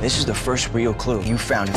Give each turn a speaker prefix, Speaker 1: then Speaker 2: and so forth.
Speaker 1: This is the first real clue you found.